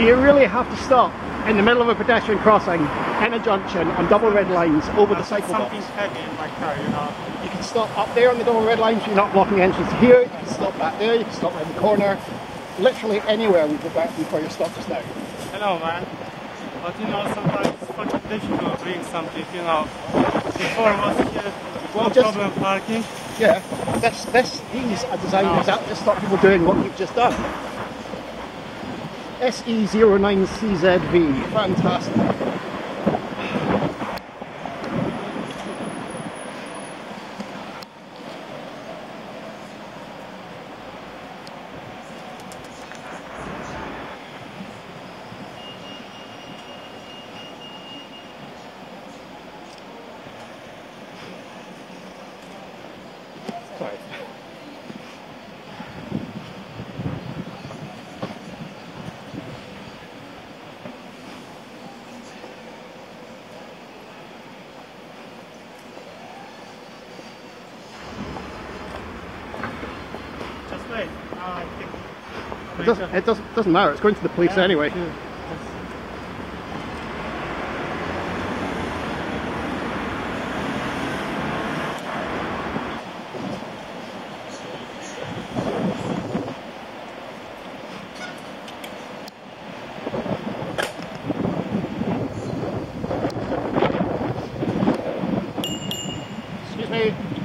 Do you really have to stop in the middle of a pedestrian crossing in a junction on double red lines over the I've cycle box? something heavy in my car, you know. You can stop up there on the double red lines, you're not blocking the entrance here, you can stop back there, you can stop around the corner. Literally anywhere we go back before you stop just now. Hello man. But you know, sometimes it's fucking difficult bring something, you know. Before was here, Well, no just- problem parking. Yeah, this, this, these are designed exactly to stop people doing what you've just done. E SE09CZV, fantastic. Sorry. I think it doesn't, it does, doesn't matter, it's going to the police yeah, anyway. Excuse me.